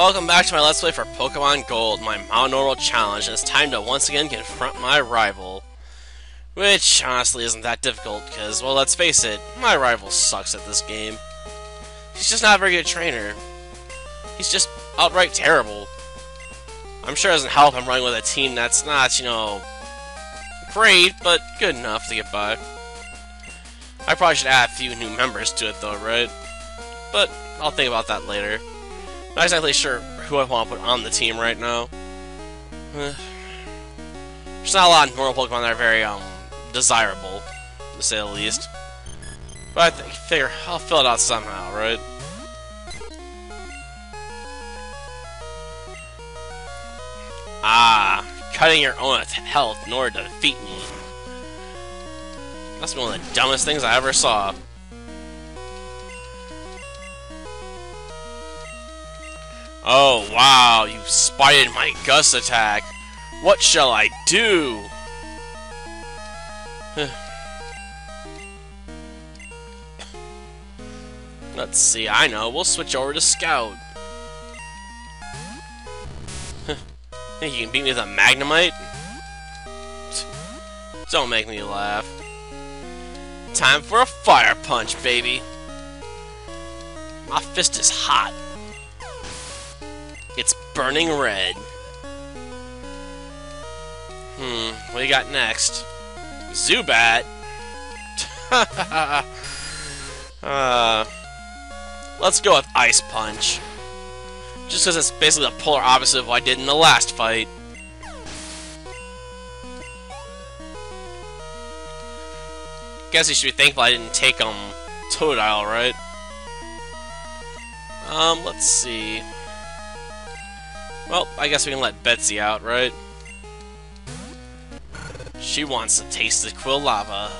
Welcome back to my Let's Play for Pokemon Gold, my Mono Normal challenge, and it's time to once again confront my rival. Which, honestly, isn't that difficult, because, well, let's face it, my rival sucks at this game. He's just not a very good trainer. He's just outright terrible. I'm sure it doesn't help I'm running with a team that's not, you know, great, but good enough to get by. I probably should add a few new members to it, though, right? But I'll think about that later. Not exactly sure who I want to put on the team right now. Eh. There's not a lot of normal Pokemon that are very um desirable, to say the least. But I think, figure I'll fill it out somehow, right? Ah, cutting your own health in order to defeat me. That's one of the dumbest things I ever saw. Oh, wow, you spited my Gust attack. What shall I do? Let's see, I know. We'll switch over to Scout. Think you can beat me with a Magnemite? Don't make me laugh. Time for a Fire Punch, baby. My fist is hot. Burning red. Hmm, what do you got next? Zubat? uh, let's go with Ice Punch. Just because it's basically the polar opposite of what I did in the last fight. Guess you should be thankful I didn't take, um, Totodile, right? Um, let's see. Well, I guess we can let Betsy out, right? She wants to taste the Quilava.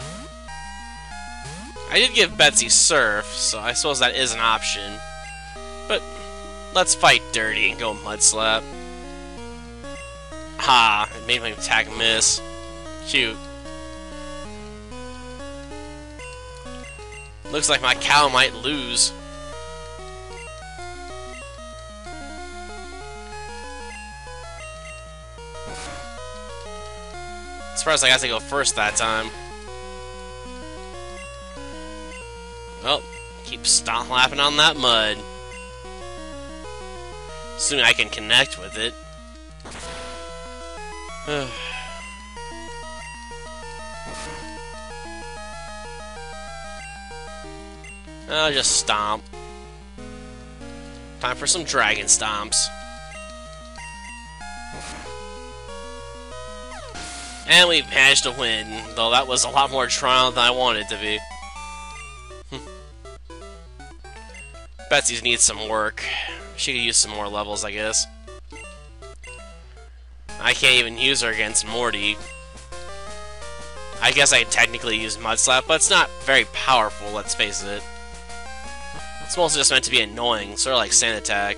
I did give Betsy Surf, so I suppose that is an option. But let's fight dirty and go Mud Slap. Ha! It made my attack miss. Cute. Looks like my cow might lose. Surprised I got to go first that time. Well, keep stomp laughing on that mud. Soon I can connect with it. I'll just stomp. Time for some dragon stomps. And we managed to win, though that was a lot more trial than I wanted to be. Hmm. Betsy's needs some work. She could use some more levels, I guess. I can't even use her against Morty. I guess I technically use Mud Slap, but it's not very powerful, let's face it. It's mostly just meant to be annoying, sort of like Sand Attack.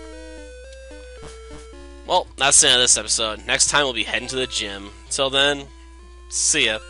Well, that's the end of this episode. Next time we'll be heading to the gym. Till then, See ya.